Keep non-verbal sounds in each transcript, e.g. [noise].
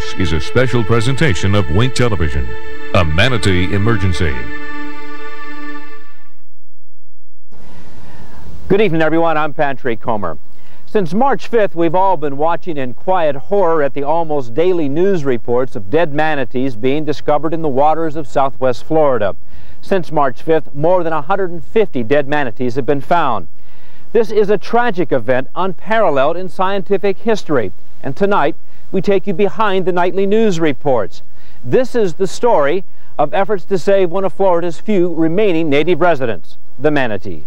This is a special presentation of Wink Television, a manatee emergency. Good evening, everyone. I'm Patrick Comer. Since March 5th, we've all been watching in quiet horror at the almost daily news reports of dead manatees being discovered in the waters of southwest Florida. Since March 5th, more than 150 dead manatees have been found. This is a tragic event unparalleled in scientific history. And tonight, we take you behind the nightly news reports. This is the story of efforts to save one of Florida's few remaining native residents, the manatee.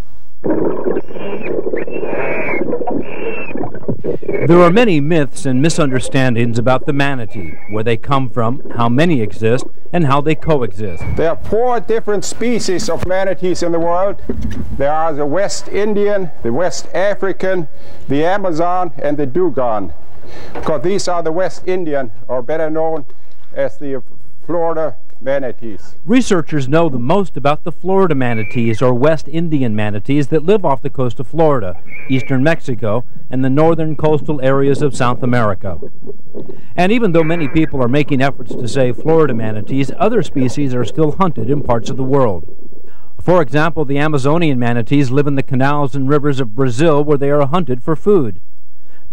There are many myths and misunderstandings about the manatee, where they come from, how many exist, and how they coexist. There are four different species of manatees in the world. There are the West Indian, the West African, the Amazon, and the dugong. Because these are the West Indian, or better known as the Florida manatees. Researchers know the most about the Florida manatees or West Indian manatees that live off the coast of Florida, eastern Mexico, and the northern coastal areas of South America. And even though many people are making efforts to save Florida manatees, other species are still hunted in parts of the world. For example, the Amazonian manatees live in the canals and rivers of Brazil where they are hunted for food.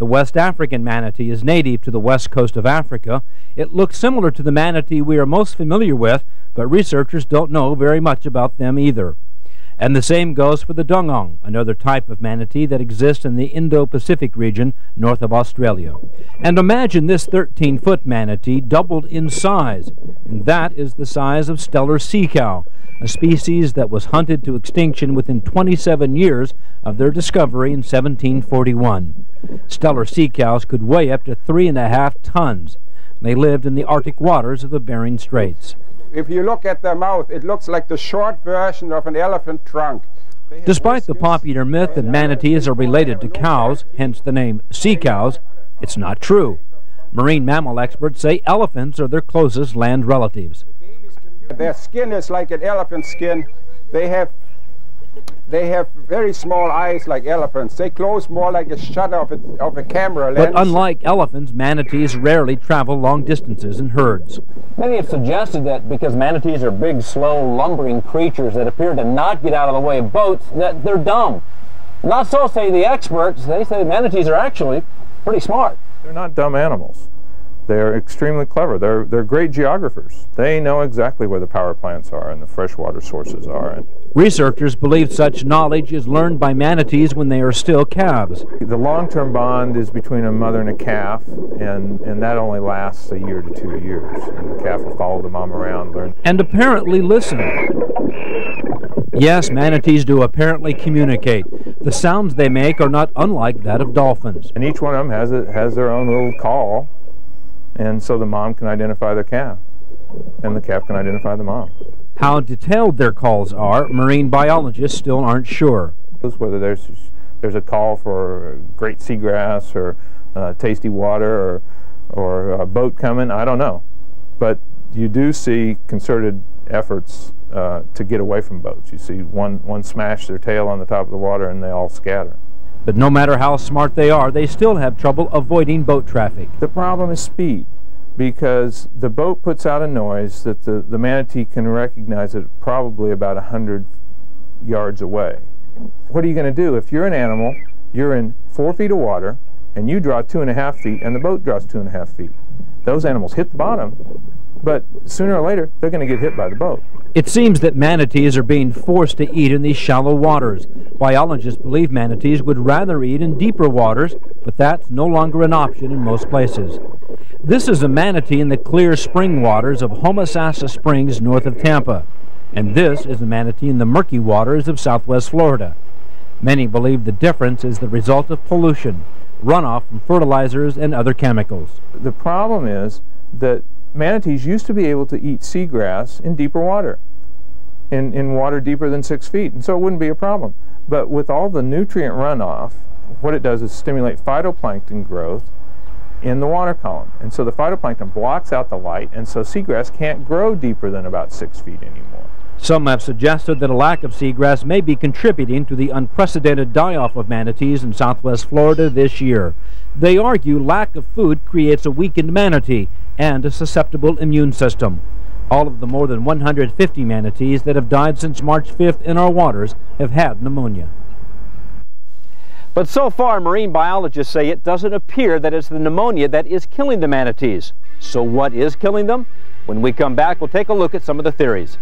The West African manatee is native to the west coast of Africa. It looks similar to the manatee we are most familiar with, but researchers don't know very much about them either. And the same goes for the dugong, another type of manatee that exists in the Indo-Pacific region north of Australia. And imagine this 13-foot manatee doubled in size, and that is the size of Steller sea cow, a species that was hunted to extinction within 27 years of their discovery in 1741. Steller sea cows could weigh up to three and a half tons. They lived in the Arctic waters of the Bering Straits. If you look at their mouth, it looks like the short version of an elephant trunk. Despite the popular myth that manatees are related to cows, hence the name sea cows, it's not true. Marine mammal experts say elephants are their closest land relatives. Their skin is like an elephant skin. They have they have very small eyes like elephants. They close more like a shutter of a, of a camera lens. But unlike elephants, manatees rarely travel long distances in herds. Many have suggested that because manatees are big, slow, lumbering creatures that appear to not get out of the way of boats, that they're dumb. Not so say the experts. They say manatees are actually pretty smart. They're not dumb animals. They're extremely clever. They're, they're great geographers. They know exactly where the power plants are and the freshwater sources are. Researchers believe such knowledge is learned by manatees when they are still calves. The long-term bond is between a mother and a calf, and, and that only lasts a year to two years. And the calf will follow the mom around, learn. And apparently listen. Yes, manatees do apparently communicate. The sounds they make are not unlike that of dolphins. And each one of them has, a, has their own little call and so the mom can identify the calf, and the calf can identify the mom. How detailed their calls are, marine biologists still aren't sure. Whether there's there's a call for great seagrass or uh, tasty water or or a boat coming, I don't know, but you do see concerted efforts uh, to get away from boats. You see one one smash their tail on the top of the water and they all scatter. But no matter how smart they are, they still have trouble avoiding boat traffic. The problem is speed because the boat puts out a noise that the, the manatee can recognize it probably about 100 yards away. What are you going to do? If you're an animal, you're in four feet of water, and you draw two and a half feet, and the boat draws two and a half feet. Those animals hit the bottom, but sooner or later, they're going to get hit by the boat. It seems that manatees are being forced to eat in these shallow waters. Biologists believe manatees would rather eat in deeper waters, but that's no longer an option in most places. This is a manatee in the clear spring waters of Homosassa Springs north of Tampa, and this is a manatee in the murky waters of southwest Florida. Many believe the difference is the result of pollution, runoff from fertilizers and other chemicals. The problem is that manatees used to be able to eat seagrass in deeper water, in, in water deeper than six feet, and so it wouldn't be a problem. But with all the nutrient runoff, what it does is stimulate phytoplankton growth in the water column. And so the phytoplankton blocks out the light, and so seagrass can't grow deeper than about six feet anymore. Some have suggested that a lack of seagrass may be contributing to the unprecedented die-off of manatees in southwest Florida this year. They argue lack of food creates a weakened manatee and a susceptible immune system. All of the more than 150 manatees that have died since March 5th in our waters have had pneumonia. But so far, marine biologists say it doesn't appear that it's the pneumonia that is killing the manatees. So what is killing them? When we come back, we'll take a look at some of the theories.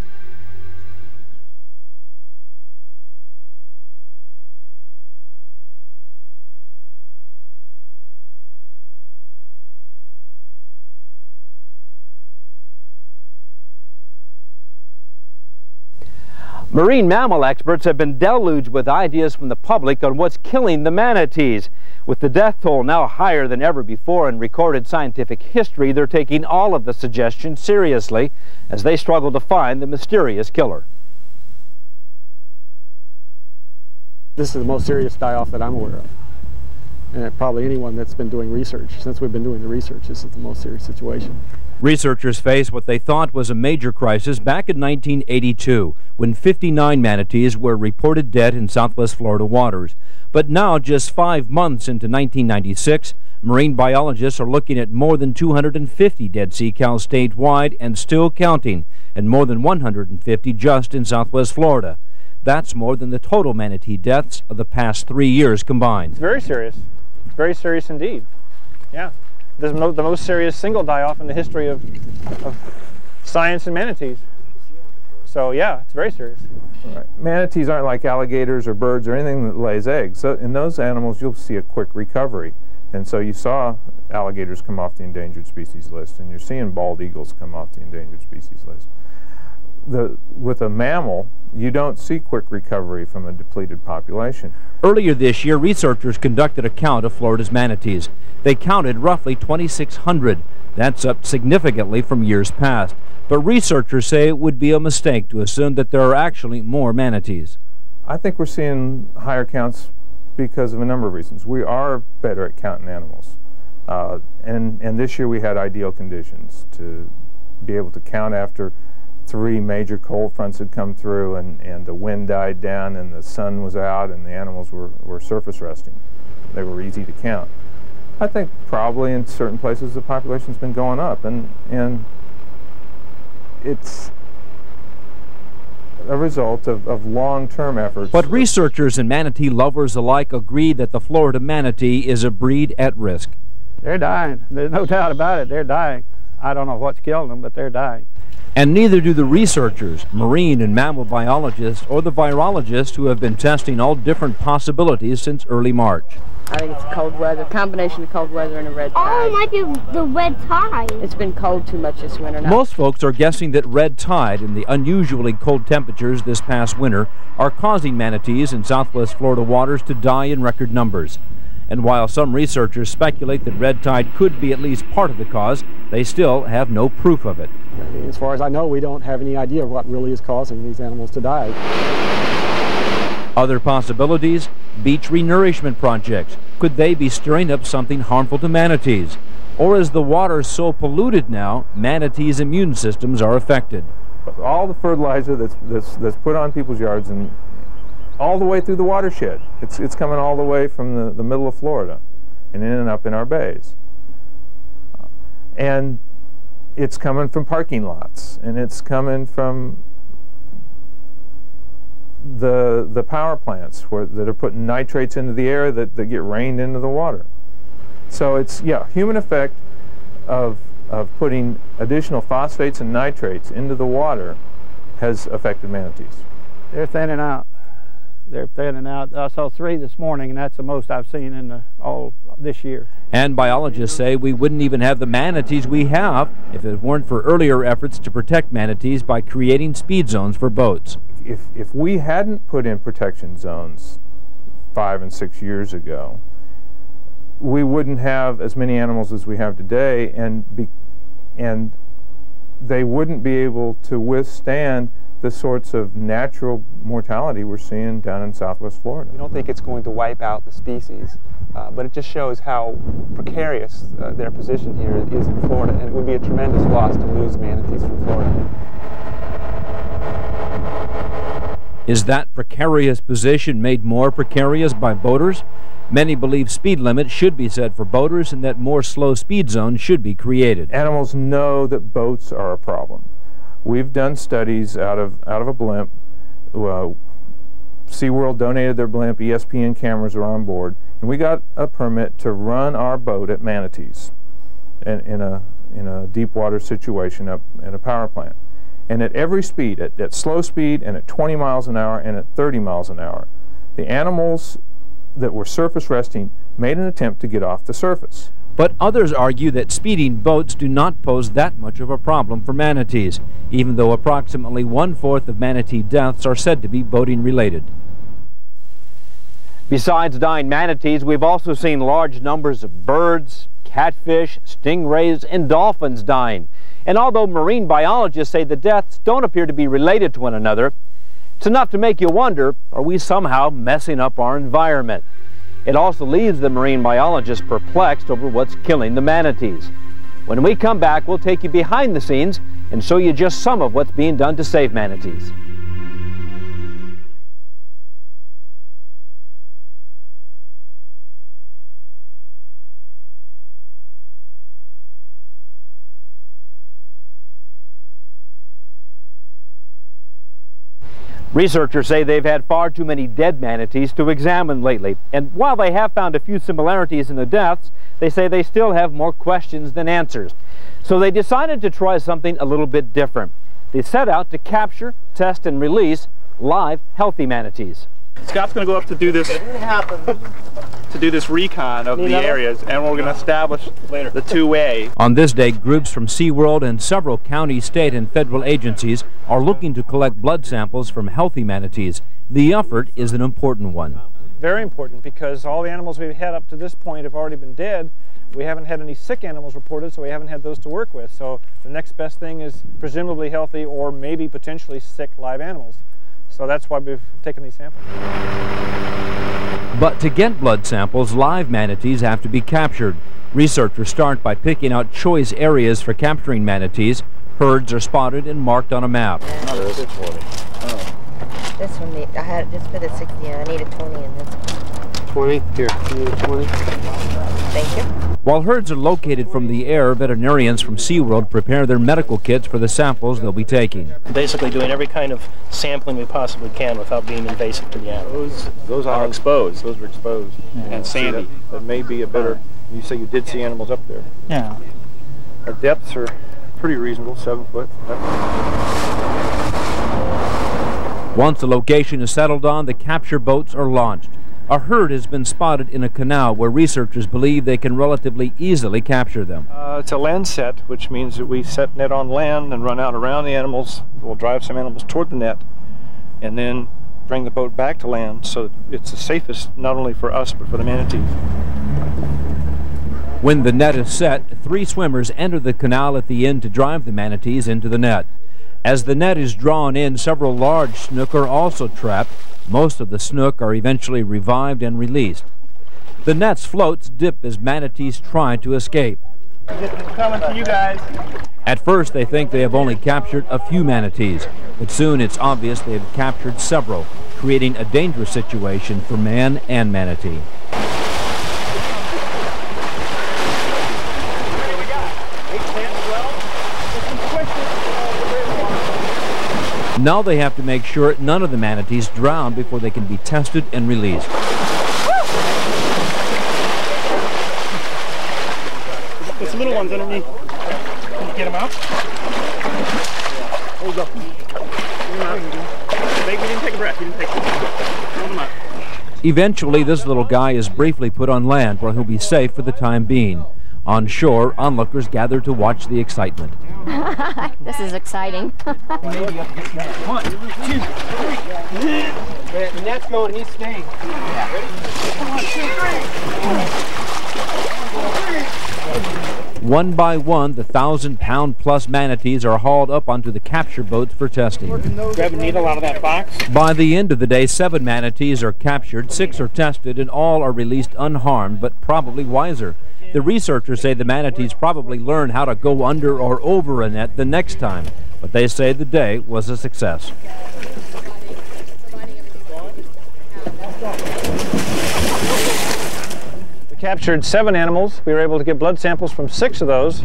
Marine mammal experts have been deluged with ideas from the public on what's killing the manatees. With the death toll now higher than ever before in recorded scientific history, they're taking all of the suggestions seriously as they struggle to find the mysterious killer. This is the most serious die-off that I'm aware of. And probably anyone that's been doing research, since we've been doing the research, this is the most serious situation. Researchers faced what they thought was a major crisis back in 1982 when 59 manatees were reported dead in southwest Florida waters. But now, just five months into 1996, marine biologists are looking at more than 250 dead sea cows statewide and still counting, and more than 150 just in southwest Florida. That's more than the total manatee deaths of the past three years combined. It's very serious. It's very serious indeed. Yeah this the, the most serious single die-off in the history of, of science and manatees. So yeah, it's very serious. Right. Manatees aren't like alligators or birds or anything that lays eggs. So in those animals, you'll see a quick recovery. And so you saw alligators come off the endangered species list, and you're seeing bald eagles come off the endangered species list. The, with a mammal, you don't see quick recovery from a depleted population. Earlier this year, researchers conducted a count of Florida's manatees. They counted roughly 2,600. That's up significantly from years past. But researchers say it would be a mistake to assume that there are actually more manatees. I think we're seeing higher counts because of a number of reasons. We are better at counting animals. Uh, and, and this year we had ideal conditions to be able to count after three major cold fronts had come through and, and the wind died down and the sun was out and the animals were, were surface resting. They were easy to count. I think probably in certain places the population's been going up and, and it's a result of, of long-term efforts. But researchers and manatee lovers alike agree that the Florida manatee is a breed at risk. They're dying. There's no doubt about it. They're dying. I don't know what's killing them, but they're dying. And neither do the researchers, marine and mammal biologists, or the virologists who have been testing all different possibilities since early March. I think it's cold weather, combination of cold weather and a red oh, tide. Oh, it might be the red tide. It's been cold too much this winter now. Most folks are guessing that red tide and the unusually cold temperatures this past winter are causing manatees in southwest Florida waters to die in record numbers. And while some researchers speculate that red tide could be at least part of the cause, they still have no proof of it. As far as I know, we don't have any idea of what really is causing these animals to die. Other possibilities? Beach renourishment projects. Could they be stirring up something harmful to manatees? Or is the water so polluted now, manatees' immune systems are affected? All the fertilizer that's, that's, that's put on people's yards and all the way through the watershed. It's, it's coming all the way from the, the middle of Florida and in and up in our bays. And it's coming from parking lots and it's coming from the the power plants where, that are putting nitrates into the air that, that get rained into the water. So it's yeah, human effect of of putting additional phosphates and nitrates into the water has affected manatees. They're thinning out they're thinning out. I saw three this morning, and that's the most I've seen in the, all this year. And biologists say we wouldn't even have the manatees we have if it weren't for earlier efforts to protect manatees by creating speed zones for boats. If, if we hadn't put in protection zones five and six years ago, we wouldn't have as many animals as we have today, and be, and they wouldn't be able to withstand the sorts of natural mortality we're seeing down in southwest Florida. We don't think it's going to wipe out the species, uh, but it just shows how precarious uh, their position here is in Florida, and it would be a tremendous loss to lose manatees from Florida. Is that precarious position made more precarious by boaters? Many believe speed limits should be set for boaters and that more slow speed zones should be created. Animals know that boats are a problem. We've done studies out of out of a blimp. Uh, SeaWorld donated their blimp, ESPN cameras were on board, and we got a permit to run our boat at manatees in, in a in a deep water situation up at a power plant. And at every speed, at, at slow speed and at 20 miles an hour and at 30 miles an hour, the animals that were surface resting made an attempt to get off the surface. But others argue that speeding boats do not pose that much of a problem for manatees, even though approximately one-fourth of manatee deaths are said to be boating related. Besides dying manatees, we've also seen large numbers of birds, catfish, stingrays, and dolphins dying. And although marine biologists say the deaths don't appear to be related to one another, it's enough to make you wonder, are we somehow messing up our environment? It also leaves the marine biologists perplexed over what's killing the manatees. When we come back, we'll take you behind the scenes and show you just some of what's being done to save manatees. Researchers say they've had far too many dead manatees to examine lately. And while they have found a few similarities in the deaths, they say they still have more questions than answers. So they decided to try something a little bit different. They set out to capture, test, and release live healthy manatees. Scott's going to go up to do this to do this recon of the areas, and we're going to establish Later. the two-way. On this day, groups from SeaWorld and several county, state, and federal agencies are looking to collect blood samples from healthy manatees. The effort is an important one. Very important because all the animals we've had up to this point have already been dead. We haven't had any sick animals reported, so we haven't had those to work with. So the next best thing is presumably healthy or maybe potentially sick live animals. So that's why we've taken these samples. But to get blood samples, live manatees have to be captured. Researchers start by picking out choice areas for capturing manatees. Herds are spotted and marked on a map. This one, I had just put a 60 in. I need a 20 in this one. 20? Here, you need a 20? Thank you. While herds are located from the air, veterinarians from SeaWorld prepare their medical kits for the samples they'll be taking. Basically doing every kind of sampling we possibly can without being invasive to the animals. Those, those are um, exposed. Those were exposed. And sandy. That, that may be a better, you say you did see animals up there. Yeah. Our depths are pretty reasonable, seven foot. Once the location is settled on, the capture boats are launched. A herd has been spotted in a canal where researchers believe they can relatively easily capture them. Uh, it's a land set, which means that we set net on land and run out around the animals. We'll drive some animals toward the net and then bring the boat back to land so it's the safest not only for us but for the manatees. When the net is set, three swimmers enter the canal at the end to drive the manatees into the net. As the net is drawn in, several large snook are also trapped most of the snook are eventually revived and released. The net's floats dip as manatees try to escape. Coming you guys. At first, they think they have only captured a few manatees, but soon it's obvious they have captured several, creating a dangerous situation for man and manatee. Now they have to make sure none of the manatees drown before they can be tested and released. There's little ones underneath. Can you get them out? Hold up. They, we didn't take a breath. We didn't take a breath. Hold them up. Eventually, this little guy is briefly put on land where he'll be safe for the time being. On shore, onlookers gather to watch the excitement. [laughs] this is exciting. One, two, three. The net's going, he's staying. One by one, the thousand pound plus manatees are hauled up onto the capture boats for testing. Grab a needle out of that box. By the end of the day, seven manatees are captured, six are tested, and all are released unharmed, but probably wiser. The researchers say the manatees probably learn how to go under or over a net the next time, but they say the day was a success. We captured seven animals. We were able to get blood samples from six of those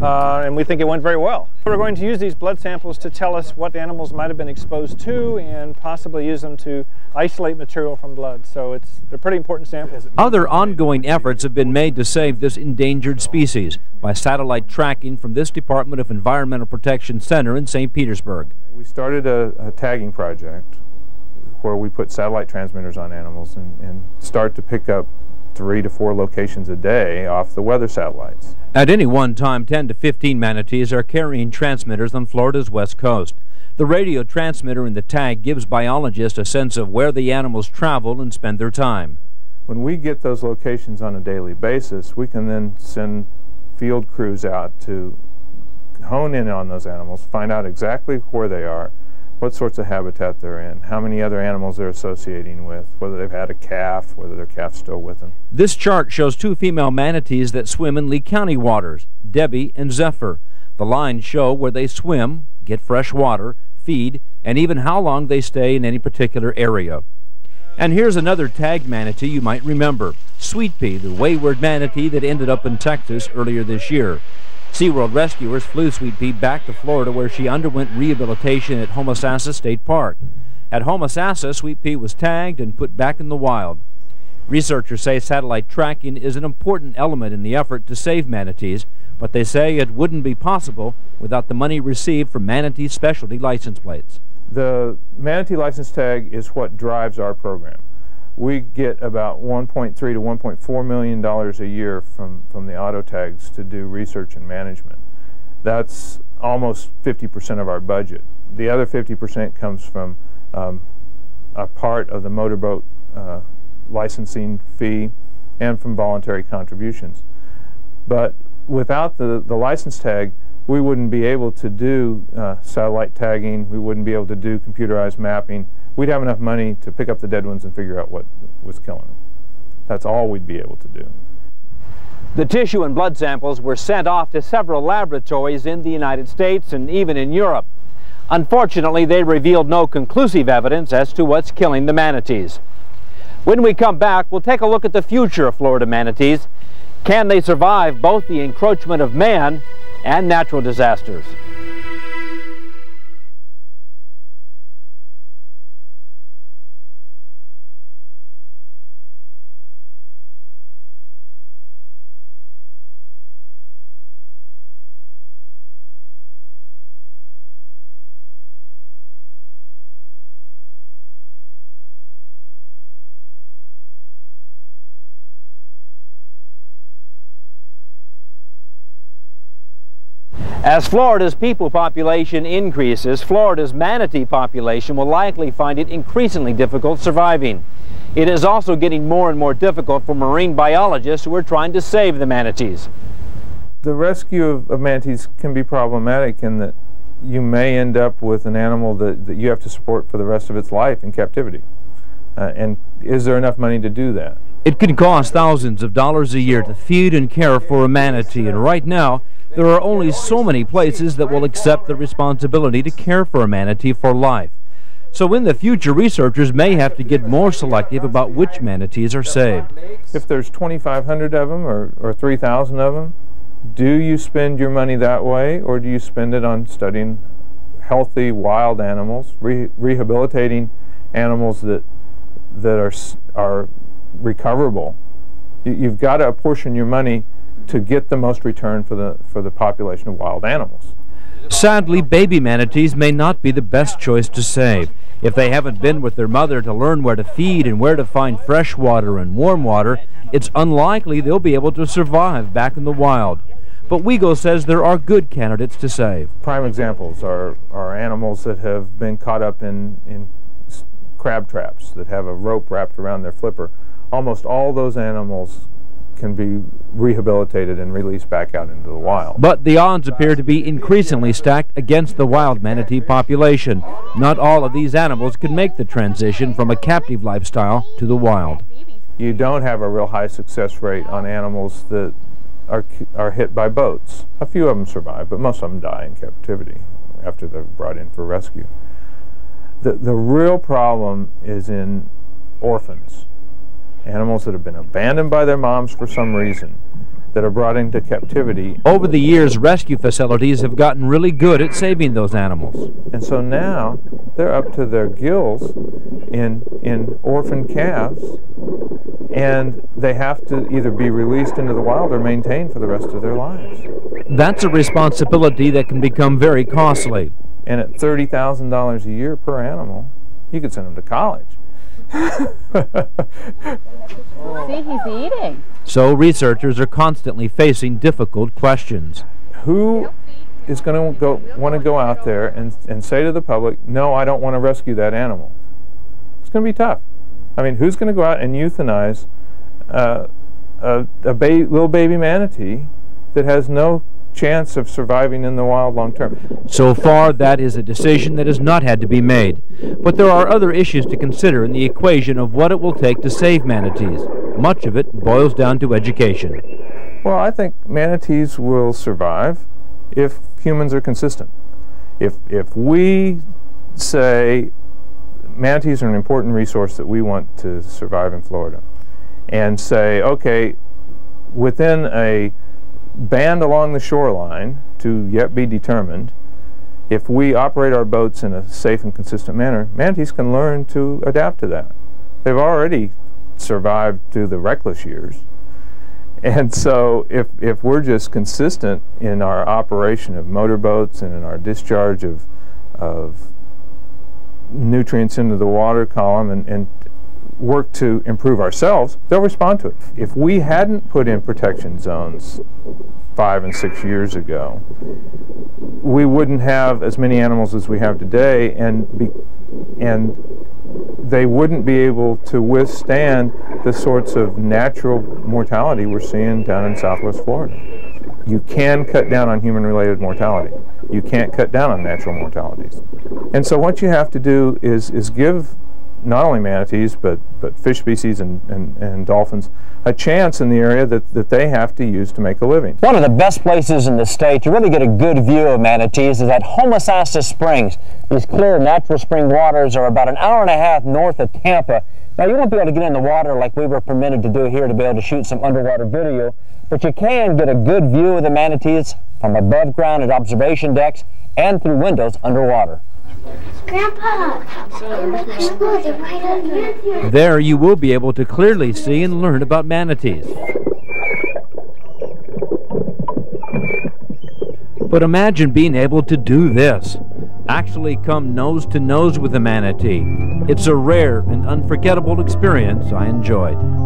uh, and we think it went very well. We're going to use these blood samples to tell us what the animals might have been exposed to and possibly use them to isolate material from blood. So it's they're pretty important samples. Other ongoing efforts have been made to save this endangered species by satellite tracking from this Department of Environmental Protection Center in St. Petersburg. We started a, a tagging project where we put satellite transmitters on animals and, and start to pick up three to four locations a day off the weather satellites. At any one time, 10 to 15 manatees are carrying transmitters on Florida's west coast. The radio transmitter in the tag gives biologists a sense of where the animals travel and spend their time. When we get those locations on a daily basis, we can then send field crews out to hone in on those animals, find out exactly where they are, what sorts of habitat they're in, how many other animals they're associating with, whether they've had a calf, whether their calf's still with them. This chart shows two female manatees that swim in Lee County waters, Debbie and Zephyr. The lines show where they swim, get fresh water, feed, and even how long they stay in any particular area. And here's another tagged manatee you might remember, Sweet Pea, the wayward manatee that ended up in Texas earlier this year. SeaWorld rescuers flew Sweet Pea back to Florida where she underwent rehabilitation at Homosassa State Park. At Homosassa, Sweet Pea was tagged and put back in the wild. Researchers say satellite tracking is an important element in the effort to save manatees, but they say it wouldn't be possible without the money received from manatee specialty license plates. The manatee license tag is what drives our program we get about 1.3 to 1.4 million dollars a year from from the auto tags to do research and management. That's almost 50% of our budget. The other 50% comes from um, a part of the motorboat uh, licensing fee and from voluntary contributions. But without the, the license tag, we wouldn't be able to do uh, satellite tagging, we wouldn't be able to do computerized mapping, we'd have enough money to pick up the dead ones and figure out what was killing them. That's all we'd be able to do. The tissue and blood samples were sent off to several laboratories in the United States and even in Europe. Unfortunately, they revealed no conclusive evidence as to what's killing the manatees. When we come back, we'll take a look at the future of Florida manatees. Can they survive both the encroachment of man and natural disasters? As Florida's people population increases, Florida's manatee population will likely find it increasingly difficult surviving. It is also getting more and more difficult for marine biologists who are trying to save the manatees. The rescue of, of manatees can be problematic in that you may end up with an animal that, that you have to support for the rest of its life in captivity. Uh, and is there enough money to do that? It can cost thousands of dollars a year to feed and care for a manatee, and right now, there are only so many places that will accept the responsibility to care for a manatee for life. So in the future, researchers may have to get more selective about which manatees are saved. If there's 2,500 of them or, or 3,000 of them, do you spend your money that way or do you spend it on studying healthy wild animals, re rehabilitating animals that, that are, are recoverable? You, you've got to apportion your money to get the most return for the, for the population of wild animals. Sadly, baby manatees may not be the best choice to save. If they haven't been with their mother to learn where to feed and where to find fresh water and warm water, it's unlikely they'll be able to survive back in the wild. But Weigel says there are good candidates to save. Prime examples are, are animals that have been caught up in, in crab traps that have a rope wrapped around their flipper. Almost all those animals can be rehabilitated and released back out into the wild. But the odds appear to be increasingly stacked against the wild manatee population. Not all of these animals can make the transition from a captive lifestyle to the wild. You don't have a real high success rate on animals that are, are hit by boats. A few of them survive, but most of them die in captivity after they're brought in for rescue. The, the real problem is in orphans animals that have been abandoned by their moms for some reason, that are brought into captivity. Over the years, rescue facilities have gotten really good at saving those animals. And so now they're up to their gills in, in orphan calves, and they have to either be released into the wild or maintained for the rest of their lives. That's a responsibility that can become very costly. And at $30,000 a year per animal, you could send them to college. See, he's eating. So researchers are constantly facing difficult questions. Who is going to go want to go out there and, and say to the public, no, I don't want to rescue that animal? It's going to be tough. I mean, who's going to go out and euthanize uh, a, a ba little baby manatee that has no chance of surviving in the wild long term. So far, that is a decision that has not had to be made. But there are other issues to consider in the equation of what it will take to save manatees. Much of it boils down to education. Well, I think manatees will survive if humans are consistent. If, if we say manatees are an important resource that we want to survive in Florida, and say, okay, within a band along the shoreline to yet be determined, if we operate our boats in a safe and consistent manner, manatees can learn to adapt to that. They've already survived through the reckless years. And so if, if we're just consistent in our operation of motorboats and in our discharge of, of nutrients into the water column and, and work to improve ourselves, they'll respond to it. If we hadn't put in protection zones five and six years ago, we wouldn't have as many animals as we have today, and be, and they wouldn't be able to withstand the sorts of natural mortality we're seeing down in Southwest Florida. You can cut down on human-related mortality. You can't cut down on natural mortalities. And so what you have to do is is give not only manatees, but, but fish species and, and, and dolphins, a chance in the area that, that they have to use to make a living. One of the best places in the state to really get a good view of manatees is at Homosassa Springs. These clear natural spring waters are about an hour and a half north of Tampa. Now you won't be able to get in the water like we were permitted to do here to be able to shoot some underwater video, but you can get a good view of the manatees from above ground at observation decks and through windows underwater. Grandpa! There you will be able to clearly see and learn about manatees. But imagine being able to do this. Actually come nose to nose with a manatee. It's a rare and unforgettable experience I enjoyed.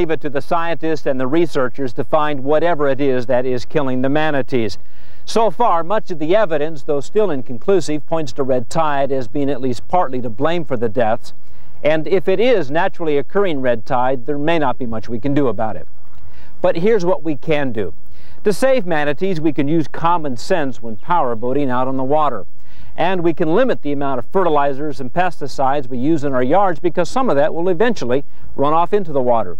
Leave it to the scientists and the researchers to find whatever it is that is killing the manatees. So far, much of the evidence, though still inconclusive, points to red tide as being at least partly to blame for the deaths. And if it is naturally occurring red tide, there may not be much we can do about it. But here's what we can do. To save manatees, we can use common sense when power boating out on the water. And we can limit the amount of fertilizers and pesticides we use in our yards because some of that will eventually run off into the water.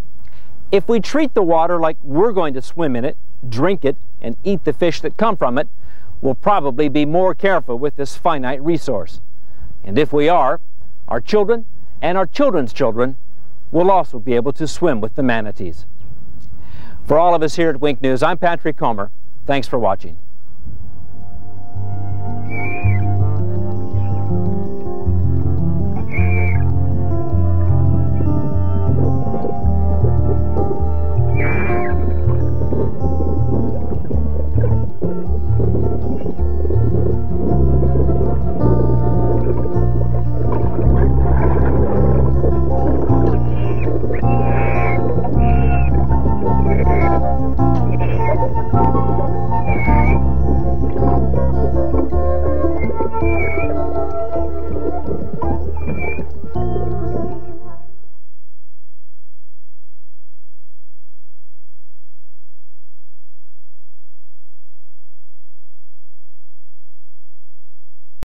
If we treat the water like we're going to swim in it, drink it, and eat the fish that come from it, we'll probably be more careful with this finite resource. And if we are, our children and our children's children will also be able to swim with the manatees. For all of us here at Wink News, I'm Patrick Comer. Thanks for watching.